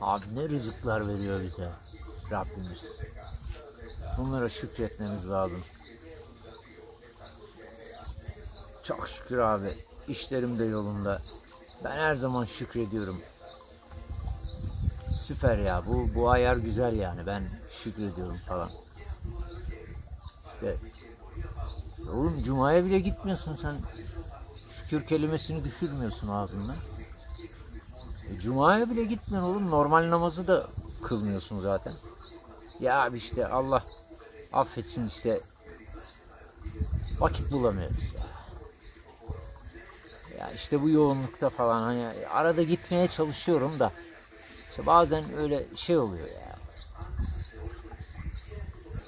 Abi ne rızıklar veriyor bize Rabbimiz. Bunlara şükretmemiz lazım. Çok şükür abi. İşlerim de yolunda. Ben her zaman şükrediyorum. Süper ya. Bu bu ayar güzel yani. Ben şükrediyorum falan. İşte oğlum cumaya bile gitmiyorsun sen. Şükür kelimesini düşürmüyorsun ağzından. E, Cuma'ya bile gitmiyorsun oğlum. Normal namazı da kılmıyorsun zaten. Ya abi işte Allah affetsin işte vakit bulamıyoruz ya. Ya işte bu yoğunlukta falan hani arada gitmeye çalışıyorum da işte bazen öyle şey oluyor ya.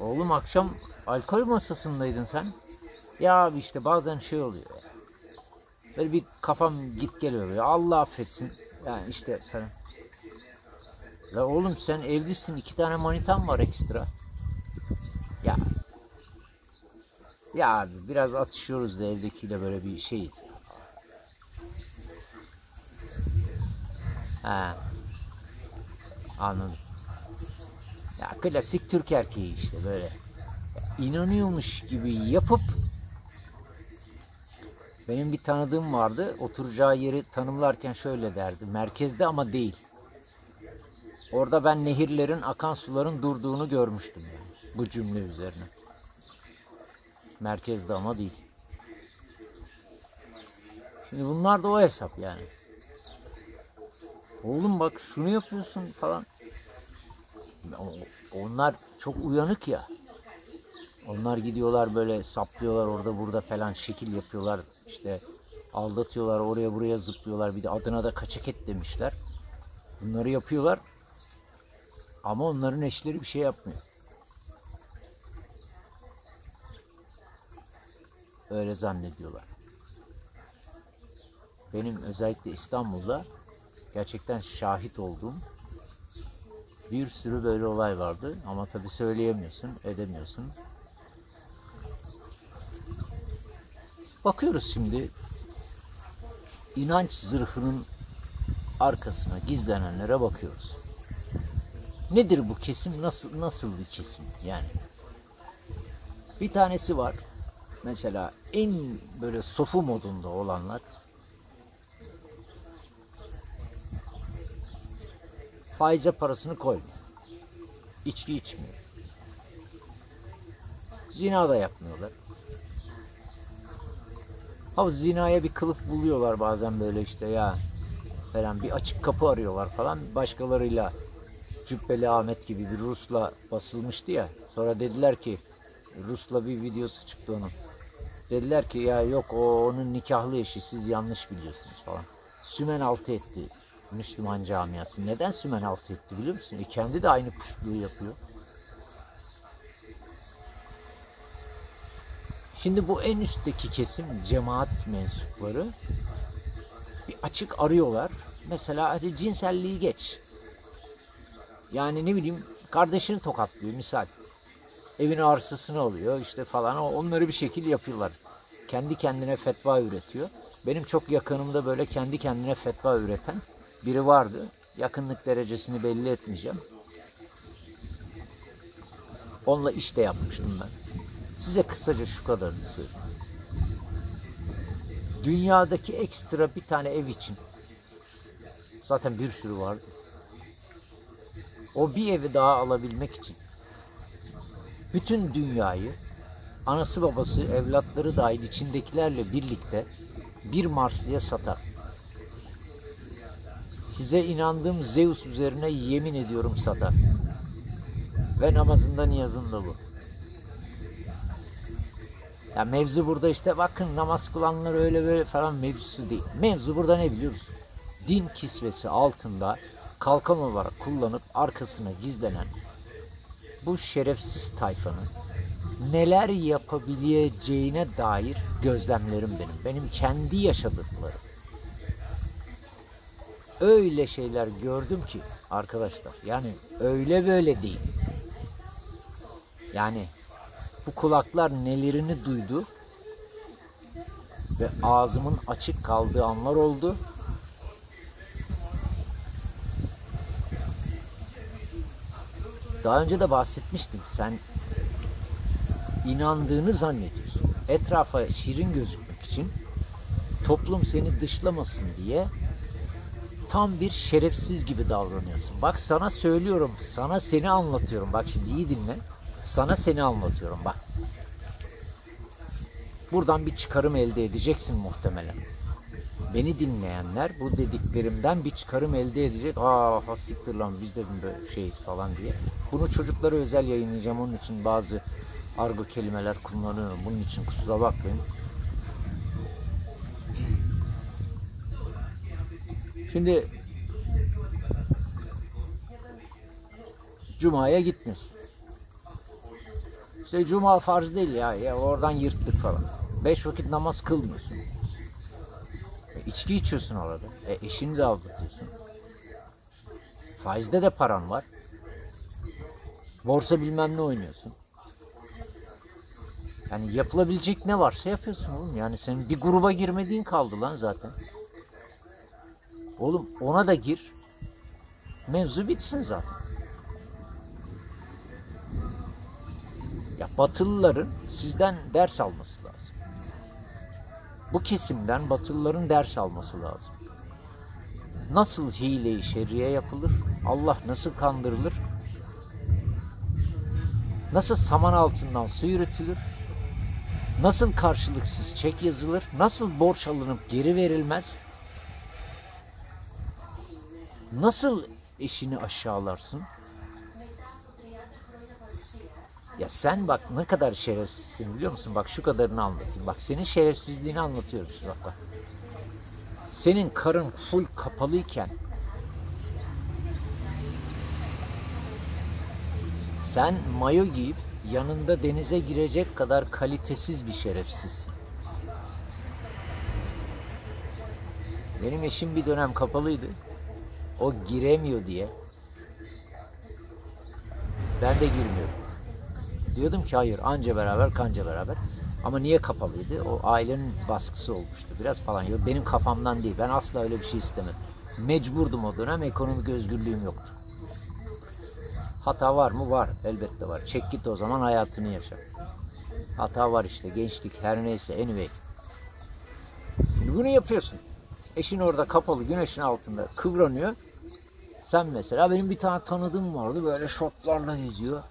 Oğlum akşam alkol masasındaydın sen. Ya abi işte bazen şey oluyor ya. Böyle bir kafam git gel oluyor. Allah affetsin. Yani işte falan. La oğlum sen evlisin. iki tane manitan var ekstra. Ya. Ya abi biraz atışıyoruz da evdekiyle böyle bir şeyiz. Ha. Anladım. Ya klasik Türk erkeği işte böyle. İnanıyormuş gibi yapıp benim bir tanıdığım vardı. Oturacağı yeri tanımlarken şöyle derdi. Merkezde ama değil. Orada ben nehirlerin, akan suların durduğunu görmüştüm. Yani. Bu cümle üzerine. Merkezde ama değil. Şimdi bunlar da o hesap yani. Oğlum bak şunu yapıyorsun falan. Onlar çok uyanık ya. Onlar gidiyorlar böyle saplıyorlar orada burada falan şekil yapıyorlar. İşte aldatıyorlar oraya buraya zıplıyorlar. Bir de adına da kaçak et demişler. Bunları yapıyorlar. Ama onların eşleri bir şey yapmıyor. Öyle zannediyorlar. Benim özellikle İstanbul'da gerçekten şahit olduğum bir sürü böyle olay vardı. Ama tabii söyleyemiyorsun, edemiyorsun. Bakıyoruz şimdi inanç zırhının arkasına gizlenenlere bakıyoruz. Nedir bu kesim? Nasıl nasıl bir kesim? Yani bir tanesi var. Mesela en böyle sofu modunda olanlar faize parasını koymuyor. İçki içmiyor. Zina da yapmıyorlar. Ha zinaya bir kılıf buluyorlar bazen böyle işte ya falan bir açık kapı arıyorlar falan başkalarıyla Cübbeli Ahmet gibi bir Rus'la basılmıştı ya. Sonra dediler ki Rus'la bir videosu çıktı onun. Dediler ki ya yok o onun nikahlı eşi siz yanlış biliyorsunuz falan. Sümen altı etti Müslüman camiası. Neden sümen altı etti biliyor musun? E kendi de aynı puşluğu yapıyor. Şimdi bu en üstteki kesim cemaat mensupları bir açık arıyorlar. Mesela hadi cinselliği geç. Yani ne bileyim kardeşini tokatlıyor misal. Evin arsasını alıyor işte falan onları bir şekil yapıyorlar. Kendi kendine fetva üretiyor. Benim çok yakınımda böyle kendi kendine fetva üreten biri vardı. Yakınlık derecesini belli etmeyeceğim. Onunla iş de yapmıştım ben. Size kısaca şu kadarını söyleyeyim. Dünyadaki ekstra bir tane ev için zaten bir sürü vardı. O bir evi daha alabilmek için bütün dünyayı anası babası evlatları dahil içindekilerle birlikte bir Marslı'ya satar. Size inandığım Zeus üzerine yemin ediyorum satar. Ve namazında niyazında bu. Ya mevzu burada işte bakın namaz kılanlar öyle böyle falan mevzusu değil. Mevzu burada ne biliyor musun? Din kisvesi altında kalkan olarak kullanıp arkasına gizlenen bu şerefsiz tayfanın neler yapabileceğine dair gözlemlerim benim. Benim kendi yaşadıklarım. Öyle şeyler gördüm ki arkadaşlar. Yani öyle böyle değil. Yani bu kulaklar nelerini duydu ve ağzımın açık kaldığı anlar oldu. daha önce de bahsetmiştim. Sen inandığını zannediyorsun. Etrafa şirin gözükmek için toplum seni dışlamasın diye tam bir şerefsiz gibi davranıyorsun. Bak sana söylüyorum, sana seni anlatıyorum. Bak şimdi iyi dinle. Sana seni anlatıyorum bak. Buradan bir çıkarım elde edeceksin muhtemelen. Beni dinleyenler bu dediklerimden bir çıkarım elde edecek. Aa hastiktir lan biz de böyle şeyiz falan diye. Bunu çocuklara özel yayınlayacağım. Onun için bazı argo kelimeler kullanıyorum. Bunun için kusura bakmayın. Şimdi Cuma'ya gitmiyorsun. İşte Cuma farz değil ya. ya oradan yırttık falan. Beş vakit namaz kılmıyorsun. E, içki içiyorsun orada. E, eşini de aldatıyorsun. Faizde de paran var. Borsa bilmem ne oynuyorsun. Yani yapılabilecek ne varsa yapıyorsun oğlum. Yani senin bir gruba girmediğin kaldı lan zaten. Oğlum ona da gir. Mevzu bitsin zaten. Ya Batılıların sizden ders alması lazım. Bu kesimden Batılıların ders alması lazım. Nasıl hile-i şerriye yapılır? Allah nasıl kandırılır? Nasıl saman altından su yürütülür? Nasıl karşılıksız çek yazılır? Nasıl borç alınıp geri verilmez? Nasıl eşini aşağılarsın? Ya sen bak ne kadar şerefsizsin biliyor musun? Bak şu kadarını anlatayım. Bak senin şerefsizliğini anlatıyorum şu bak bak. Senin karın full kapalıyken sen mayo giyip yanında denize girecek kadar kalitesiz bir şerefsizsin. Benim eşim bir dönem kapalıydı. O giremiyor diye. Ben de girmiyordum. Diyordum ki hayır anca beraber kanca beraber. Ama niye kapalıydı? O ailenin baskısı olmuştu biraz falan. Yok benim kafamdan değil. Ben asla öyle bir şey istemedim. Mecburdum o dönem. Ekonomik özgürlüğüm yoktu. Hata var mı? Var. Elbette var. Çek git o zaman hayatını yaşa. Hata var işte. Gençlik her neyse. Anyway. Şimdi bunu yapıyorsun. Eşin orada kapalı güneşin altında kıvranıyor. Sen mesela benim bir tane tanıdığım vardı böyle şortlarla geziyor.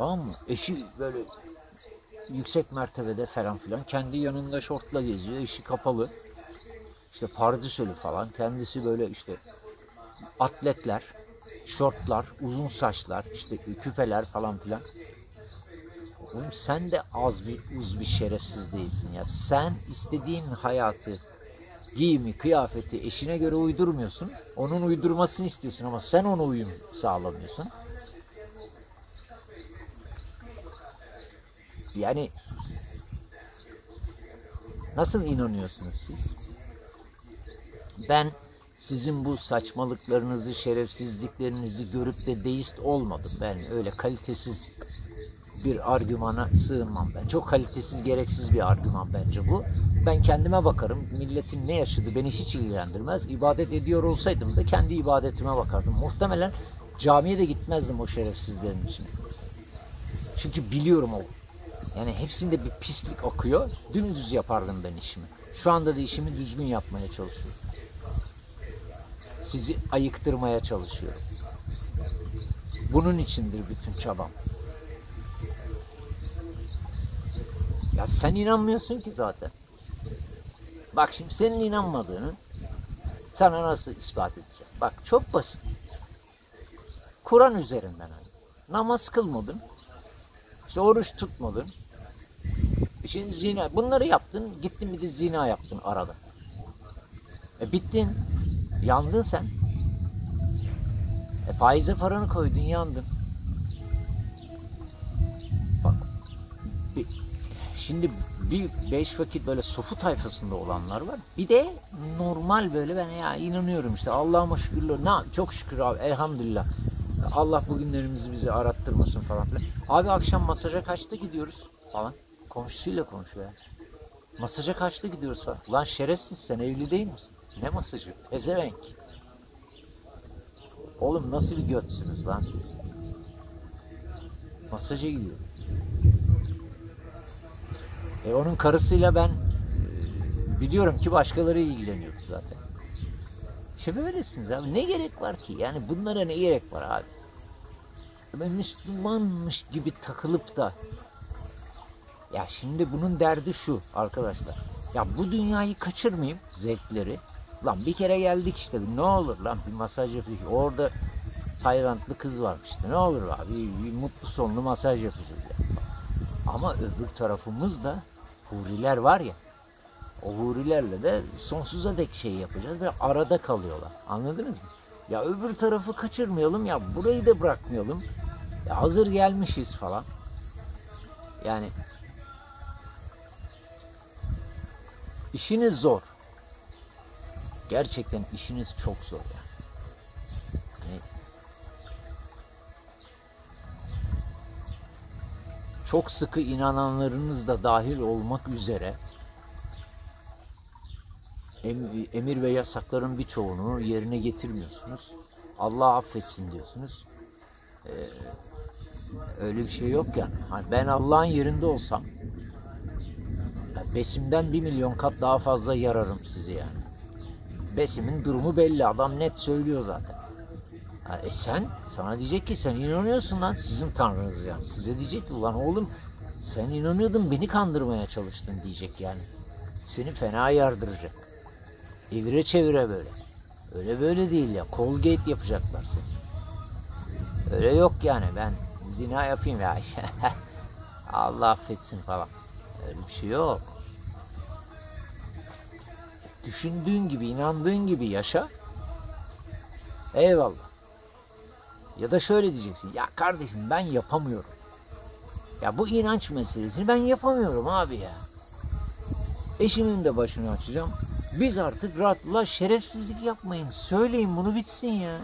Tamam mı? Eşi böyle yüksek mertebede falan filan. Kendi yanında şortla geziyor. Eşi kapalı. İşte pardüsölü falan. Kendisi böyle işte atletler, şortlar, uzun saçlar, işte küpeler falan filan. Oğlum sen de az bir uz bir şerefsiz değilsin ya. Sen istediğin hayatı, giyimi, kıyafeti eşine göre uydurmuyorsun. Onun uydurmasını istiyorsun ama sen ona uyum sağlamıyorsun. Yani nasıl inanıyorsunuz siz? Ben sizin bu saçmalıklarınızı, şerefsizliklerinizi görüp de deist olmadım. Ben öyle kalitesiz bir argümana sığınmam ben. Çok kalitesiz, gereksiz bir argüman bence bu. Ben kendime bakarım. Milletin ne yaşadığı beni hiç ilgilendirmez. İbadet ediyor olsaydım da kendi ibadetime bakardım. Muhtemelen camiye de gitmezdim o şerefsizlerin için. Çünkü biliyorum o. Yani hepsinde bir pislik akıyor. Dümdüz yapardım ben işimi. Şu anda da işimi düzgün yapmaya çalışıyorum. Sizi ayıktırmaya çalışıyorum. Bunun içindir bütün çabam. Ya sen inanmıyorsun ki zaten. Bak şimdi senin inanmadığını sana nasıl ispat edeceğim? Bak çok basit. Kur'an üzerinden hani. Namaz kılmadın. İşte oruç tutmadın. Şimdi zina. Bunları yaptın. Gittin bir de zina yaptın arada. E bittin. Yandın sen. E faize paranı koydun yandın. Bak. Bir, şimdi bir beş vakit böyle sofu tayfasında olanlar var. Bir de normal böyle ben ya inanıyorum işte Allah'ıma şükürler. Ne çok şükür abi elhamdülillah. Allah bugünlerimizi bize arattırmasın falan filan. Abi akşam masaja kaçta gidiyoruz falan. Komşusuyla konuşuyor yani. Masaja kaçta gidiyoruz falan. Ulan şerefsiz sen evli değil misin? Ne masajı? Pezevenk. Oğlum nasıl bir götsünüz lan siz? Masaja gidiyor. E onun karısıyla ben e, biliyorum ki başkaları ilgileniyordu zaten. İşte böylesiniz abi. Ne gerek var ki? Yani bunlara ne gerek var abi? Ben Müslümanmış gibi takılıp da ya şimdi bunun derdi şu arkadaşlar. Ya bu dünyayı kaçırmayayım zevkleri. Lan bir kere geldik işte ne olur lan bir masaj yapayım. Orada Taylandlı kız varmış işte ne olur abi bir, bir mutlu sonlu masaj yapacağız ya. Ama öbür tarafımızda huriler var ya o hurilerle de sonsuza dek şey yapacağız ve arada kalıyorlar. Anladınız mı? Ya öbür tarafı kaçırmayalım ya burayı da bırakmayalım. Ya hazır gelmişiz falan. Yani işiniz zor. Gerçekten işiniz çok zor ya. Yani çok sıkı inananlarınız da dahil olmak üzere em- emir ve yasakların birçoğunu yerine getirmiyorsunuz. Allah affetsin diyorsunuz. Ee, öyle bir şey yok yani. Hani ben Allah'ın yerinde olsam Besim'den bir milyon kat daha fazla yararım sizi yani. Besim'in durumu belli. Adam net söylüyor zaten. Ha, e sen, sana diyecek ki sen inanıyorsun lan sizin tanrınız yani. Size diyecek ki ulan oğlum sen inanıyordun beni kandırmaya çalıştın diyecek yani. Seni fena yardıracak. Evire çevire böyle. Öyle böyle değil ya. Colgate yapacaklar seni. Öyle yok yani ben zina yapayım ya. Allah affetsin falan. Öyle bir şey yok. Düşündüğün gibi, inandığın gibi yaşa. Eyvallah. Ya da şöyle diyeceksin. Ya kardeşim ben yapamıyorum. Ya bu inanç meselesini ben yapamıyorum abi ya. Eşimin de başını açacağım. Biz artık rahatla şerefsizlik yapmayın. Söyleyin bunu bitsin ya.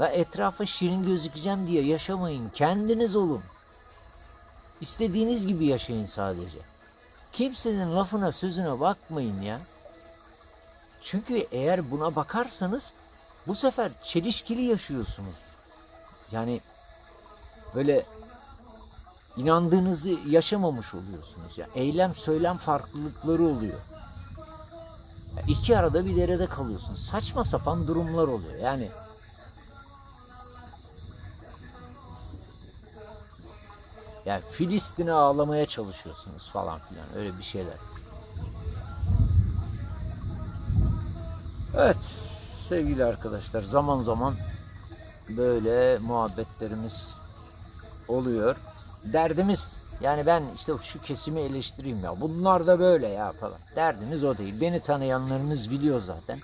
Ve etrafa şirin gözükeceğim diye yaşamayın. Kendiniz olun. İstediğiniz gibi yaşayın sadece. Kimsenin lafına sözüne bakmayın ya. Çünkü eğer buna bakarsanız bu sefer çelişkili yaşıyorsunuz. Yani böyle inandığınızı yaşamamış oluyorsunuz. Ya eylem söylem farklılıkları oluyor. Ya iki arada bir derede kalıyorsun. Saçma sapan durumlar oluyor. Yani yani Filistin'e ağlamaya çalışıyorsunuz falan filan öyle bir şeyler. Evet sevgili arkadaşlar zaman zaman böyle muhabbetlerimiz oluyor. Derdimiz yani ben işte şu kesimi eleştireyim ya bunlar da böyle ya falan. Derdimiz o değil. Beni tanıyanlarınız biliyor zaten.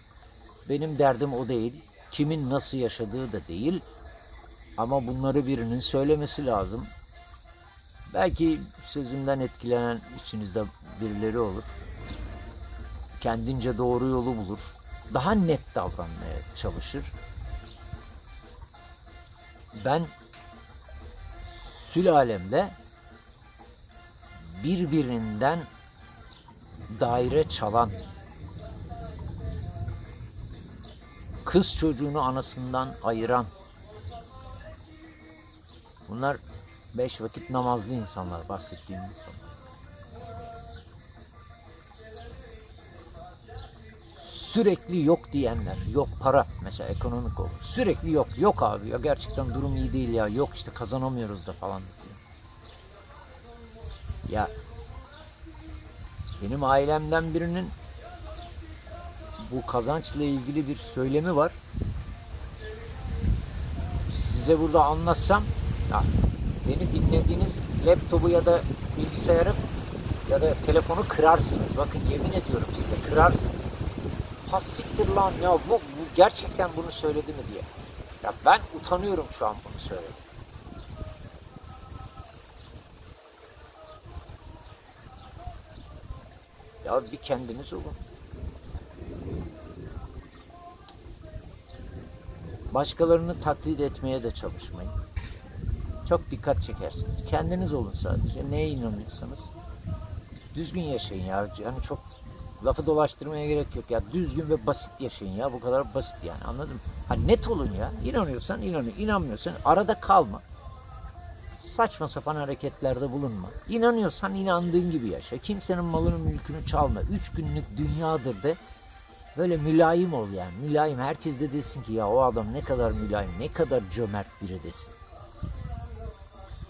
Benim derdim o değil. Kimin nasıl yaşadığı da değil. Ama bunları birinin söylemesi lazım. Belki sözümden etkilenen içinizde birileri olur. Kendince doğru yolu bulur. Daha net davranmaya çalışır. Ben sülalemde birbirinden daire çalan kız çocuğunu anasından ayıran bunlar beş vakit namazlı insanlar bahsettiğim insanlar. Sürekli yok diyenler, yok para mesela ekonomik olur. Sürekli yok, yok abi ya gerçekten durum iyi değil ya, yok işte kazanamıyoruz da falan diyor. Ya benim ailemden birinin bu kazançla ilgili bir söylemi var. Size burada anlatsam ya beni dinlediğiniz laptopu ya da bilgisayarı ya da telefonu kırarsınız. Bakın yemin ediyorum size kırarsınız. Ha siktir lan ya bu, bu gerçekten bunu söyledi mi diye. Ya ben utanıyorum şu an bunu söyledim. Ya bir kendiniz olun. Başkalarını taklit etmeye de çalışmayın. Çok dikkat çekersiniz. Kendiniz olun sadece. Neye inanıyorsanız düzgün yaşayın ya. Yani çok lafı dolaştırmaya gerek yok ya. Düzgün ve basit yaşayın ya. Bu kadar basit yani. Anladın mı? Ha net olun ya. İnanıyorsan inanın. İnanmıyorsan arada kalma. Saçma sapan hareketlerde bulunma. İnanıyorsan inandığın gibi yaşa. Kimsenin malını mülkünü çalma. Üç günlük dünyadır de böyle mülayim ol yani. Mülayim herkes de desin ki ya o adam ne kadar mülayim, ne kadar cömert biri desin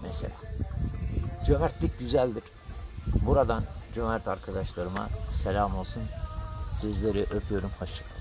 mesela. Cömertlik güzeldir. Buradan cömert arkadaşlarıma selam olsun. Sizleri öpüyorum. Hoşçakalın.